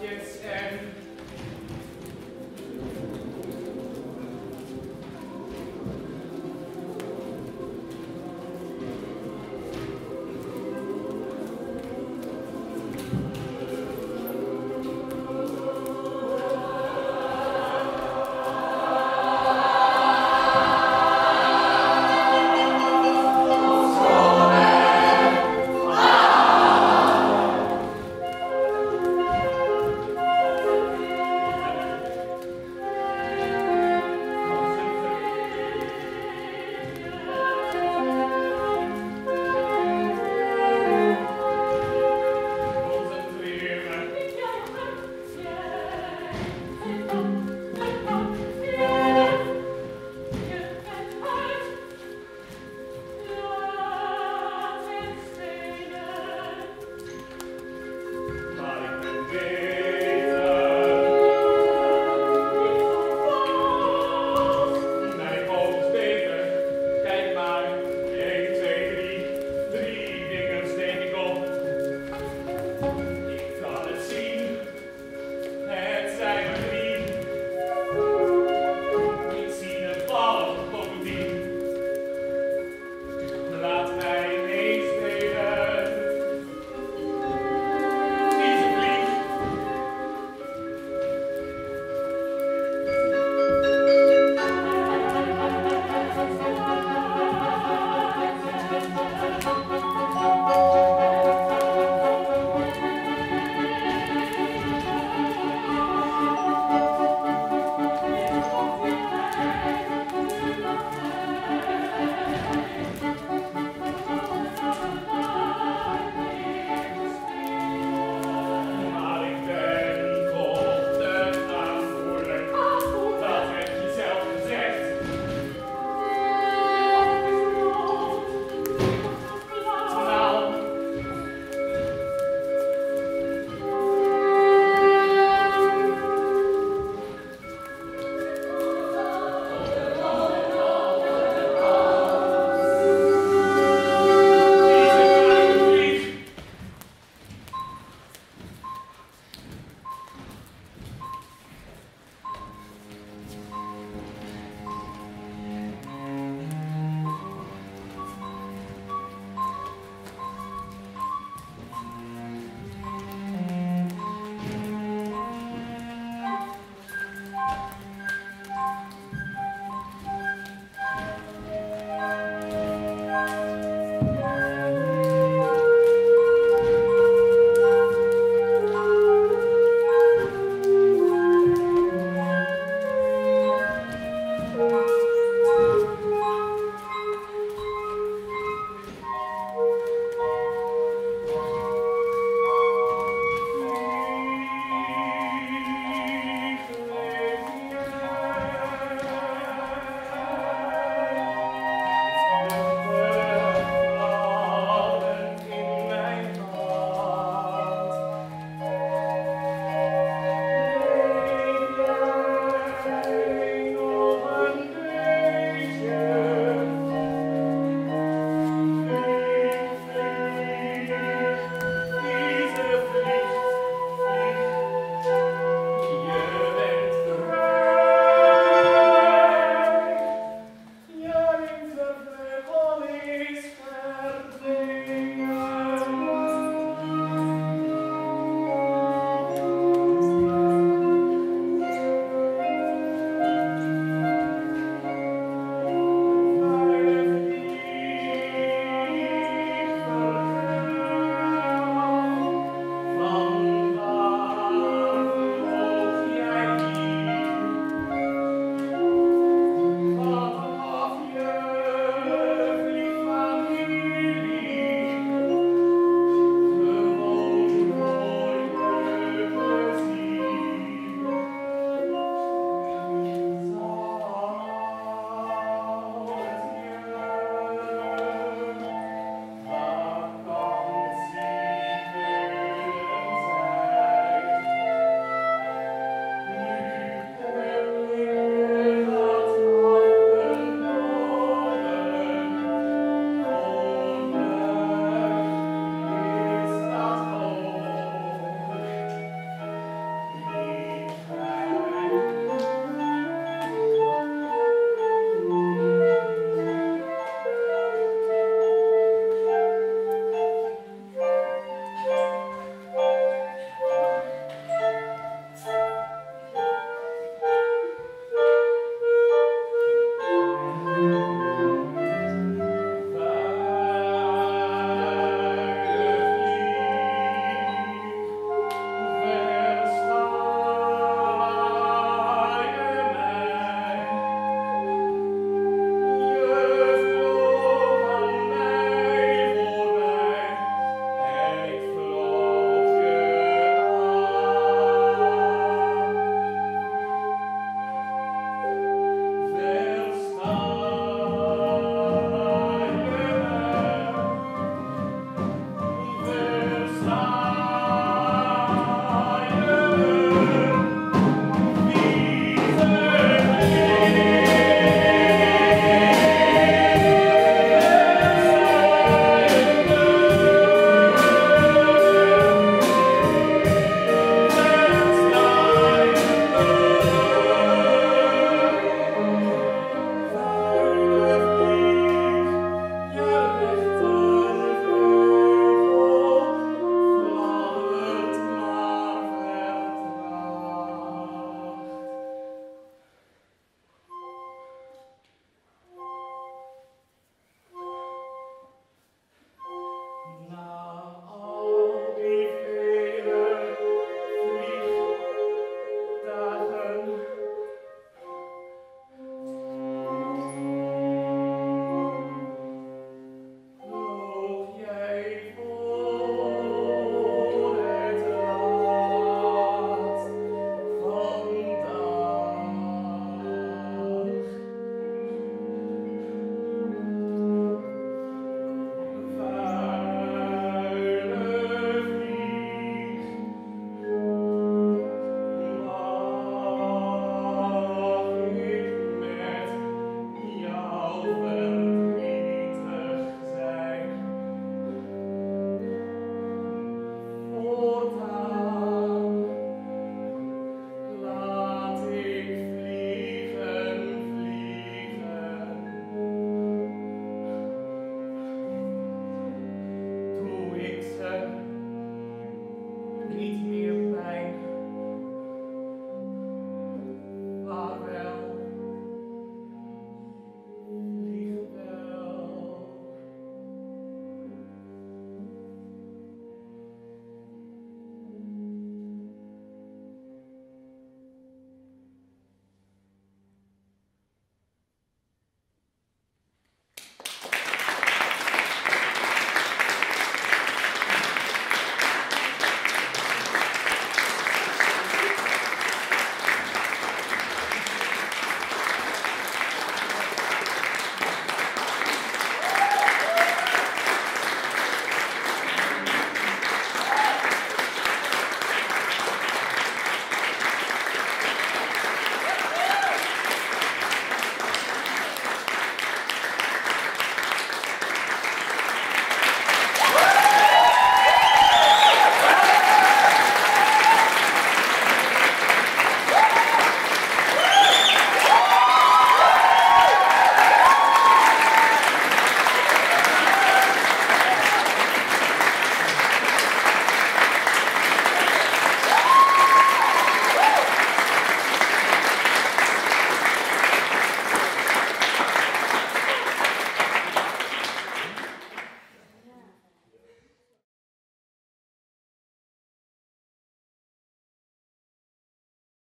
Yes. and